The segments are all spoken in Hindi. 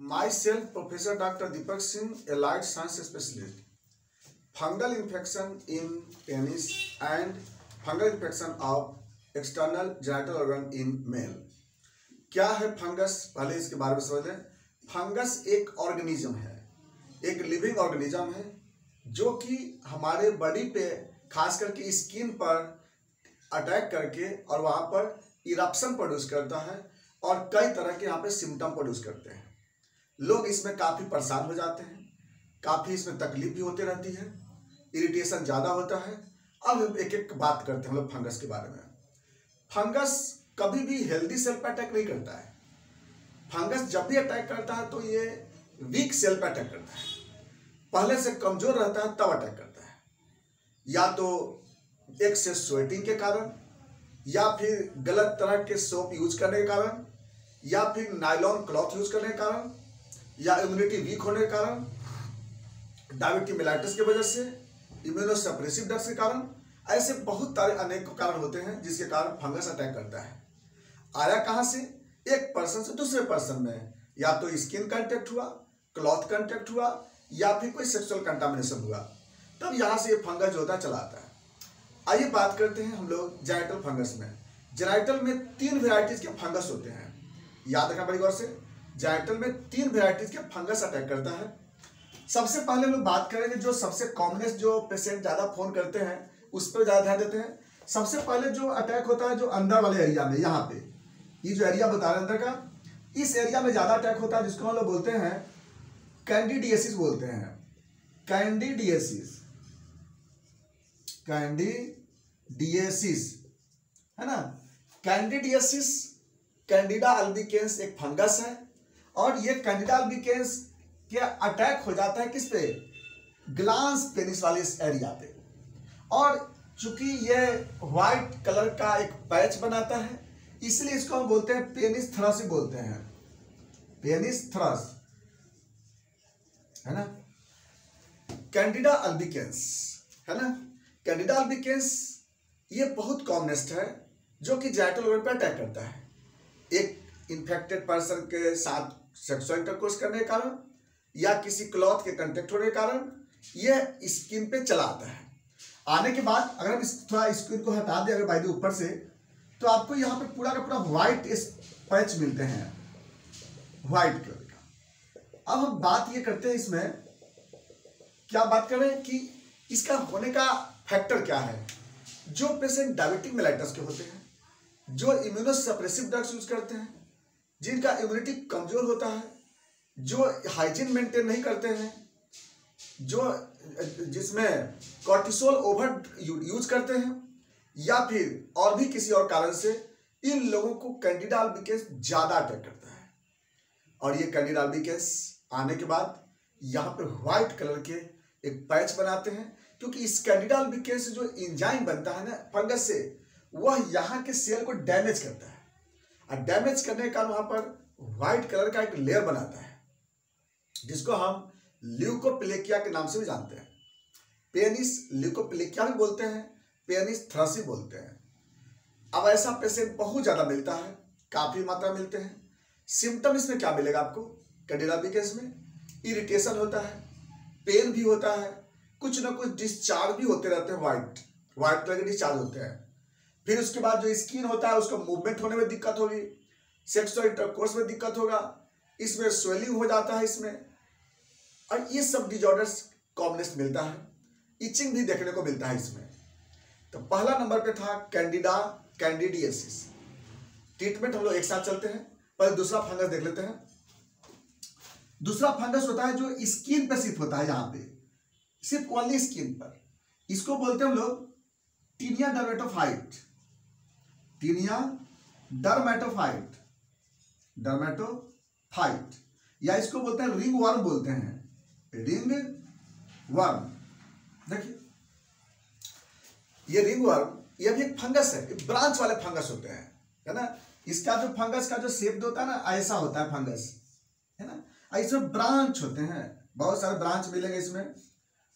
Myself professor doctor Deepak Singh allied science specialist fungal infection in penis and fungal infection of external genital organ in male क्या है फंगस पहले इसके बारे में समझ लें। फंगस एक ऑर्गेनिज्म है। एक लिविंग ऑर्गेनिज्म है, जो कि हमारे बॉडी पे, खास करके स्किन पर अटैक करके और वहाँ पर इरप्शन प्रोड्यूस करता है और कई तरह के यहाँ पे सिम्टम प्रोड्यूस करते हैं। लोग इसमें काफ़ी परेशान हो जाते हैं, काफ़ी इसमें तकलीफ़ भी होती रहती है इरिटेशन ज़्यादा होता है। अब एक एक बात करते हैं हम लोग फंगस के बारे में। फंगस कभी भी हेल्दी सेल पर अटैक नहीं करता है। फंगस जब भी अटैक करता है तो ये वीक सेल पर अटैक करता है। पहले से कमज़ोर रहता है, तब अटैक करता है। या तो एक से स्वेटिंग के कारण, या फिर गलत तरह के सोप यूज़ करने के कारण, या फिर नाइलॉन क्लॉथ यूज़ करने के कारण या इम्यूनिटी वीक होने के कारण डायबिटी मिलाइटिस की वजह से इम्यूनोसप्रेसिव ड्रग्स के कारण, ऐसे बहुत सारे अनेक कारण होते हैं जिसके कारण फंगस अटैक करता है। आया कहाँ से? एक पर्सन से दूसरे पर्सन में। या तो स्किन कंटेक्ट हुआ क्लॉथ कंटेक्ट हुआ, या फिर कोई सेक्सुअल कंटामिनेशन हुआ। तब यहाँ से ये फंगस जो होता है। चला आता है आइए बात करते हैं हम लोग जेनाइटल फंगस में। जेनाइटल में तीन वेराइटीज के फंगस होते हैं। याद रखना बड़ी गौर से जेनाइटल में तीन वेराइटीज के फंगस अटैक करता है। सबसे पहले हम लोग बात करेंगे जो सबसे कॉमनेस्ट जो पेशेंट ज़्यादा फ़ोन करते हैं, उस पर ज़्यादा ध्यान देते हैं। सबसे पहले जो अटैक होता है जो अंदर वाले एरिया में, यहाँ पे। ये जो एरिया बता रहे अंदर का, इस एरिया में ज़्यादा अटैक होता है जिसको हम लोग बोलते हैं कैंडिडियसिस बोलते हैं। कैंडिडियसिस कैंडिडियसिस है ना? कैंडिडियसिस कैंडिडा अल्बिकेंस एक फंगस है। और ये कैंडिडा अल्बिकेंस क्या अटैक हो जाता है किस पे? ग्लांस पेनिस वाले इस एरिया पे। और चूँकि ये व्हाइट कलर का एक पैच बनाता है, इसलिए इसको हम बोलते हैं पेनिस थ्रस ही बोलते हैं। पेनिस थ्रस है ना? कैंडिडा अल्बिकेंस है ना? कैंडिडा अल्बिकेंस ये बहुत कॉमनेस्ट है, जो कि ऑर्गन पर अटैक करता है। एक इन्फेक्टेड पर्सन के साथ सेक्सुअल इंटरकोर्स करने के कारण या किसी क्लॉथ के कंटेक्ट होने के कारण यह स्किन पे चला आता है। आने के बाद अगर हम थोड़ा स्किन को हटा दें, अगर बाई ऊपर से तो आपको यहाँ पे पूरा का पूरा व्हाइट पैच मिलते हैं। व्हाइट कलर का। अब हम बात ये करते हैं इसमें, क्या बात करें कि इसका होने का फैक्टर क्या है? जो पेशेंट डायबिटिक मेलाइटस के होते हैं, जो इम्यूनोसप्रेसिव ड्रग्स यूज़ करते हैं जिनका इम्यूनिटी कमज़ोर होता है, जो हाइजीन मेंटेन नहीं करते हैं, जो, जिसमें कॉर्टिसोल ओवर यूज़ करते हैं, या फिर और भी किसी और कारण से, इन लोगों को कैंडिडा अल्बिकेस ज़्यादा अटैक करता है। और ये कैंडिडा अल्बिकेस आने के बाद यहाँ पर व्हाइट कलर के एक पैच बनाते हैं, क्योंकि इस कैंडिडा अल्बिकेस से जो इंजाइम बनता है ना फंगस से, वह यहाँ के सेल को डैमेज करता है। डैमेज करने का वहाँ पर व्हाइट कलर का एक लेयर बनाता है, जिसको हम ल्यूकोप्लेकिया के नाम से भी जानते हैं। पेनिस ल्यूकोप्लेकिया भी बोलते हैं पेनिस थ्रसी बोलते हैं। अब ऐसा पेशेंट बहुत ज़्यादा मिलता है, काफ़ी मात्रा मिलते हैं। सिम्टम इसमें क्या मिलेगा आपको? कैंडिलाबी केस में इरिटेशन होता है पेन भी होता है, कुछ ना कुछ डिस्चार्ज भी होते रहते हैं वाइट वाइट कलर के डिस्चार्ज होते हैं। फिर उसके बाद जो स्किन होता है, उसको मूवमेंट होने में दिक्कत होगी। सेक्सुअल इंटरकोर्स में दिक्कत होगा। इसमें स्वेलिंग हो जाता है इसमें। और ये सब डिजॉर्डर्स कॉमनेस्ट मिलता है। इचिंग भी देखने को मिलता है इसमें। तो पहला नंबर पे था कैंडिडा कैंडिडियसिस ट्रीटमेंट हम लोग एक साथ चलते हैं। पहले दूसरा फंगस देख लेते हैं। दूसरा फंगस होता है जो स्किन पे सिर्फ़ होता है यहाँ पे। सिर्फ़ ओनली स्किन पर। इसको बोलते हैं हम लोग tinea dermatophyte tinea dermatophyte dermatophyte या इसको बोलते हैं रिंग वर्म बोलते हैं। रिंग वर्म देखिए, ये रिंग वर्म ये भी एक फंगस है ब्रांच वाले फंगस होते हैं, है ना? इसका जो फंगस का जो शेप होता है ना, ऐसा होता है फंगस है ना? इसमें ब्रांच होते हैं, बहुत सारे ब्रांच मिलेंगे इसमें।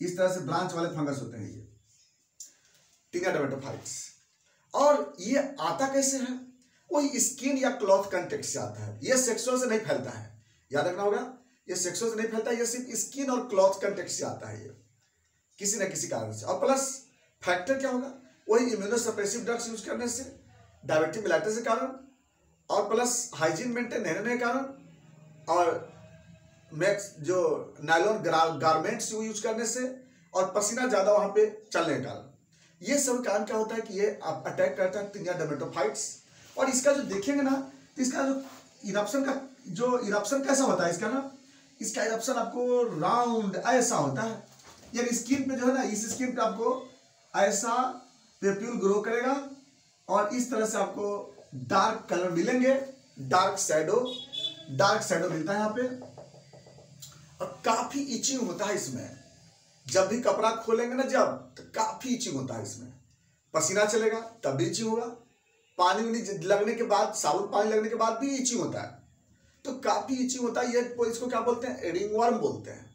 इस तरह से ब्रांच वाले फंगस होते हैं ये। टीना टोमेटोफाइट्स और ये आता कैसे है? वही स्किन या क्लॉथ कंटेक्ट से आता है। ये सेक्सुअल से नहीं फैलता है। याद रखना होगा, ये सेक्सुअल से नहीं फैलता, ये सिर्फ़ स्किन और क्लॉथ कंटेक्ट से आता है ये। किसी ना किसी कारण से। और प्लस फैक्टर क्या होगा? वही इम्यूनोसप्रेसिव ड्रग्स यूज़ करने से डायबिटिक मिलाइटिस के कारण, और प्लस हाइजीन मेंटेन नहीं रहने के कारण, और मैक्स जो नायलॉन गारमेंट्स यूज़ करने से, और पसीना ज़्यादा वहाँ पे चलने के कारण। ये सब कारण क्या होता है कि ये अटैक करता है तिनिया डोमेटोफाइट्स और इसका जो देखेंगे ना, इसका जो इरप्शन का, जो इरप्शन कैसा होता है इसका ना, इसका इरप्शन आपको राउंड ऐसा होता है। यानी स्किन पे जो है ना, इस स्किन पे आपको ऐसा पेप्यूल ग्रो करेगा और इस तरह से आपको डार्क कलर मिलेंगे। डार्क शेडो डार्क शेडो मिलता है यहाँ पे। और काफ़ी इचिंग होता है इसमें। जब भी कपड़ा खोलेंगे ना जब तो काफ़ी इचिंग होता है इसमें। पसीना चलेगा, तब भी इचिंग होगा। पानी लगने के बाद साबुन पानी लगने के बाद भी इचिंग होता है। तो काफ़ी इचिंग होता है, ये इसको क्या बोलते हैं? रिंगवर्म बोलते हैं।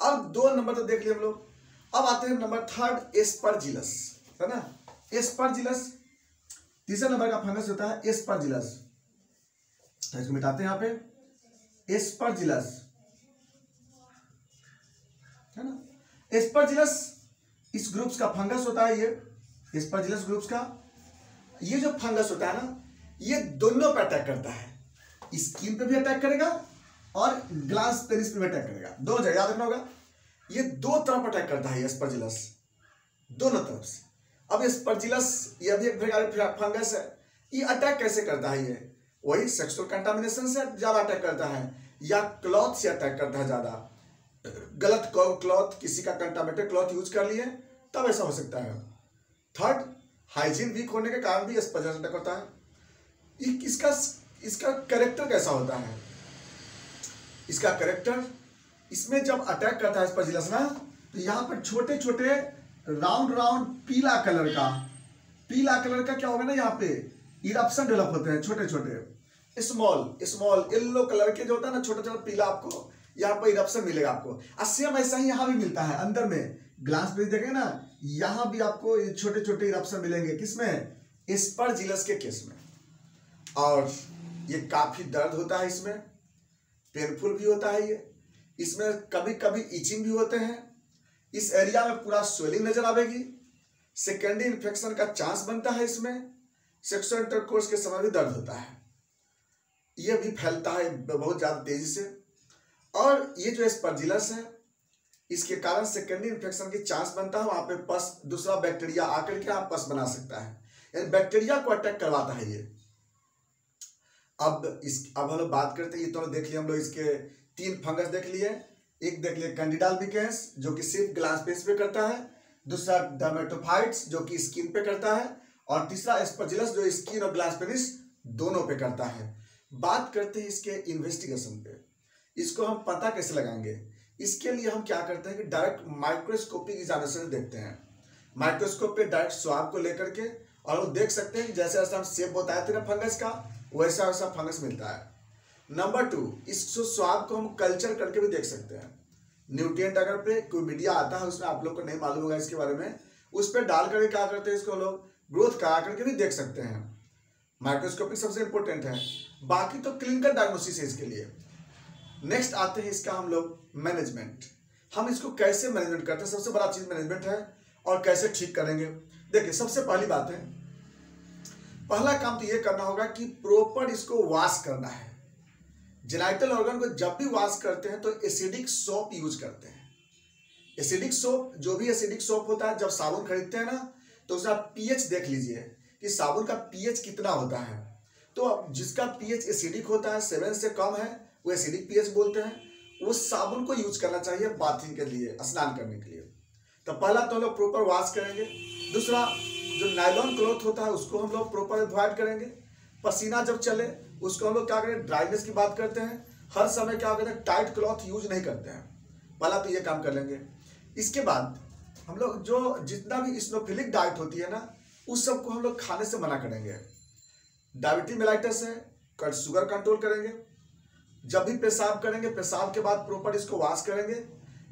अब दो नंबर तो देख लिया हम लोग। अब आते हैं नंबर थर्ड एस्परजिलस है ना? एस्परजिलस तीसरा नंबर का फंगस होता है एस्परजिलस तो इसको मिटाते हैं यहाँ पे। एस्परजिलस है ना? एस्परजिलस इस ग्रुप्स का फंगस होता है ये एस्परजिलस ग्रुप्स का, ये जो फंगस होता है ना, ये दोनों पर अटैक करता है। स्किन पे भी अटैक करेगा और ग्लास पेरिस पे भी अटैक करेगा। दो जगह याद रखना होगा, ये दो तरफ़ अटैक करता है एस्परजिलस दोनों तरफ़ से। अब स्पर्जिलस ये भी एक प्रकार फंगस है, ये अटैक कैसे करता है ये? वही सेक्सुअल कंटामिनेशन से ज़्यादा अटैक करता है, या क्लॉथ से अटैक करता है ज़्यादा। गलत क्लॉथ किसी का कंटामिनेटेड क्लॉथ यूज़ कर लिए, तब ऐसा हो सकता है। थर्ड, हाइजीन वीक होने के कारण भी स्पर्जिलस अटैक होता है। इसका इसका करेक्टर कैसा होता है? इसका करेक्टर, इसमें जब अटैक करता है स्पर्जिलस ना तो यहाँ पर छोटे छोटे राउंड राउंड पीला कलर का, पीला कलर का क्या होगा ना यहाँ पे? इरप्शन डेवलप होते हैं छोटे छोटे स्मॉल स्मॉल येलो कलर के जो होता है ना छोटा छोटा पीला आपको यहाँ पर इरप्शन मिलेगा आपको। और सेम ऐसा ही यहाँ भी मिलता है, अंदर में। ग्लास पे देखेंगे ना, यहाँ भी आपको छोटे छोटे इरप्शन मिलेंगे। किसमें? स्पर्जिलस के केस में। और ये काफ़ी दर्द होता है इसमें। पेनफुल भी होता है ये। इसमें कभी कभी इचिंग भी होते हैं। इस एरिया में पूरा स्वेलिंग नज़र आएगी सेकेंडरी इन्फेक्शन का चांस बनता है इसमें। सेक्सुअल इंटरकोर्स के समय भी दर्द होता है। यह भी फैलता है बहुत ज़्यादा तेज़ी से। और ये जो स्पर्जिलस है, इसके कारण सेकेंडरी इन्फेक्शन की चांस बनता है, वहाँ पे पस दूसरा बैक्टीरिया आकर के आप पस बना सकता है। बैक्टीरिया को अटैक करवाता है ये। अब इस, अब हम लोग बात करते हैं, ये तो देख लिए, हम लोग इसके तीन फंगस देख लिए। एक देख लिए कैंडिडाल बिकेंस जो कि सिर्फ़ ग्लास पेस पे करता है। दूसरा डर्मेटोफाइट्स जो कि स्किन पे करता है। और तीसरा एस्पजिलस जो स्किन और ग्लास पेनिस दोनों पे करता है। बात करते हैं इसके इन्वेस्टिगेशन पे। इसको हम पता कैसे लगाएँगे? इसके लिए हम क्या करते हैं कि डायरेक्ट माइक्रोस्कोपिक एग्जामिनेशन देखते हैं। माइक्रोस्कोप पे डायरेक्ट स्वाब को लेकर के और वो देख सकते हैं जैसे जैसे हम सेप बताए थे ना फंगस का, वैसा वैसा फंगस मिलता है। नंबर टू इस स्वाब को हम कल्चर करके भी देख सकते हैं। न्यूट्रिएंट अगर पे कोई मीडिया आता है, उसमें आप लोग को नहीं मालूम होगा इसके बारे में, उस पर डाल करके क्या करते हैं इसको लोग? ग्रोथ करा करके भी देख सकते हैं। माइक्रोस्कोपिक सबसे इंपॉर्टेंट है। बाकी तो क्लिनिकल डायग्नोसिस है इसके लिए। नेक्स्ट आते हैं इसका हम लोग मैनेजमेंट हम इसको कैसे मैनेजमेंट करते हैं? सबसे बड़ा चीज़ मैनेजमेंट है और कैसे ठीक करेंगे? देखिए, सबसे पहली बात है, पहला काम तो ये करना होगा कि प्रॉपर इसको वॉश करना है। जेनाइटल ऑर्गन को जब भी वॉश करते हैं तो एसिडिक सोप यूज़ करते हैं। एसिडिक सोप जो भी एसिडिक सोप होता है, जब साबुन खरीदते हैं ना तो उसका पीएच देख लीजिए कि साबुन का पीएच कितना होता है। तो जिसका पीएच एसिडिक होता है सेवन से कम है वो एसिडिक पीएच बोलते हैं। उस साबुन को यूज़ करना चाहिए बाथिंग के लिए, स्नान करने के लिए। तो पहला तो हम लोग प्रॉपर वॉश करेंगे। दूसरा, जो नायलॉन क्लॉथ होता है, उसको हम लोग प्रॉपर अवॉइड करेंगे। पसीना जब चले, उसको हम लोग क्या करें ड्राइनेस की बात करते हैं। हर समय क्या करते हैं टाइट क्लॉथ यूज़ नहीं करते हैं। पहला तो ये काम कर लेंगे। इसके बाद, हम लोग जो जितना भी स्नोफिलिक डाइट होती है ना, उस सबको हम लोग खाने से मना करेंगे। डायबिटी मेलाइटस है शुगर कंट्रोल करेंगे। जब भी पेशाब करेंगे, पेशाब के बाद प्रॉपर इसको वॉश करेंगे,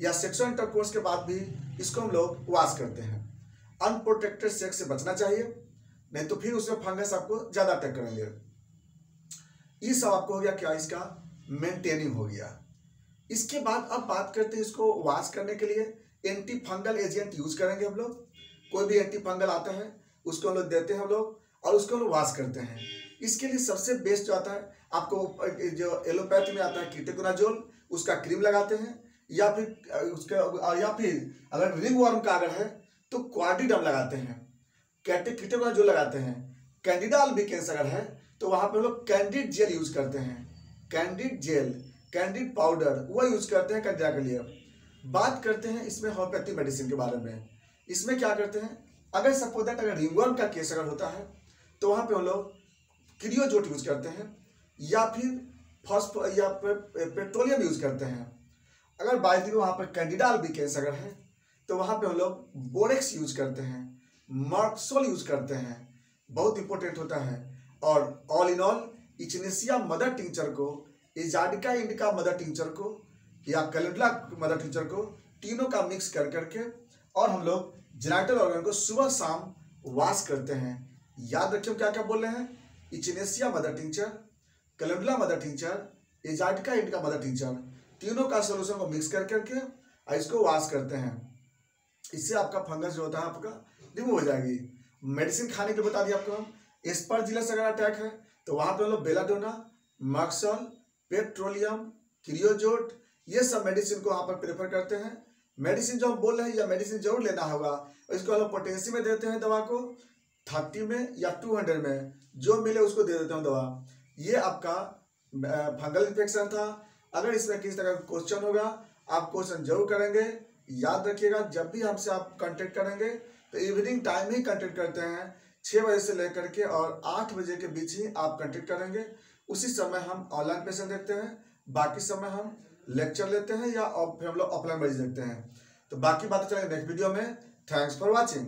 या सेक्सुअल इंटरकोर्स के बाद भी इसको हम लोग वॉश करते हैं। अनप्रोटेक्टेड सेक्स से बचना चाहिए, नहीं तो फिर उसमें फंगस आपको ज़्यादा अटैक करेंगे। ये सब आपको हो गया क्या इसका? मेंटेनिंग हो गया। इसके बाद अब बात करते हैं इसको वॉश करने के लिए। एंटी फंगल एजेंट यूज़ करेंगे हम लोग। कोई भी एंटी फंगल आता है, उसको हम लोग देते हैं हम लोग, और उसको हम लोग वॉश करते हैं। इसके लिए सबसे बेस्ट जो आता है आपको जो एलोपैथी में आता है, कीटेकोनाजोल, उसका क्रीम लगाते हैं, या फिर उसके या फिर अगर रिंग वर्म का अगर है तो क्वाडिडम लगाते हैं कैटे कीटेकोनाजोल लगाते हैं। कैंडिडा अल्बिकेंस अगर है तो वहाँ पे लोग कैंडिड जेल यूज़ करते हैं। कैंडिड जेल कैंडिड पाउडर वह यूज़ करते हैं कैंडिडा के लिए। बात करते हैं इसमें होम्योपैथी मेडिसिन के बारे में। इसमें क्या करते हैं, अगर सपोज़ दैट अगर रिंगवर्म का केस अगर होता है तो वहाँ पे हम लोग क्रियोजोट यूज़ करते हैं। या फिर फॉस्फो, या पेट्रोलियम यूज़ करते हैं। अगर बाई दिन वहाँ पर कैंडिडाल भी केस अगर है तो वहाँ पे हम लोग बोरेक्स यूज़ करते हैं, मार्क्सोल यूज़ करते हैं, बहुत इंपॉर्टेंट होता है। और all in all Echinacea mother tincture को, एजाडिका इंडिका मदर टीचर को, या कैलेंडला मदर टीचर को, तीनों का मिक्स कर करके और हम लोग जेनाइटल ऑर्गन को सुबह शाम वाश करते हैं। याद रखिए क्या क्या बोल रहे हैं? Echinacea mother tincture Calendula mother tincture एजाडिका indica mother tincture तीनों का सोल्यूशन को मिक्स कर करके और इसको वाश करते हैं। इससे आपका फंगस जो होता है आपका रिमूव हो जाएगी। मेडिसिन खाने के बता दिया आपको हम, एस्पर ज़िले से अगर अटैक है तो वहाँ पे लोग बेलाडोना मक्सल पेट्रोलियम क्रियोजोट ये सब मेडिसिन को वहाँ पर प्रेफर करते हैं। मेडिसिन जो हम बोल रहे हैं, या मेडिसिन ज़रूर लेना होगा। इसको हम पोटेंसी में देते हैं दवा को थर्टी में या टू हंड्रेड में, जो मिले उसको दे देते हैं दवा। ये आपका फंगल इन्फेक्शन था। अगर इसमें किसी तरह का क्वेश्चन होगा, आप क्वेश्चन ज़रूर करेंगे। याद रखिएगा, जब भी हमसे आप कांटेक्ट करेंगे तो इवनिंग टाइम ही कांटेक्ट करते हैं। छः बजे से लेकर के और आठ बजे के बीच ही आप कांटेक्ट करेंगे। उसी समय हम ऑनलाइन पेशेंट देखते हैं। बाकी समय हम लेक्चर लेते हैं या फिर हम लोग ऑफलाइन मरीज़ देखते हैं। तो बाकी बातें चलेंगे नेक्स्ट वीडियो में। Thanks for watching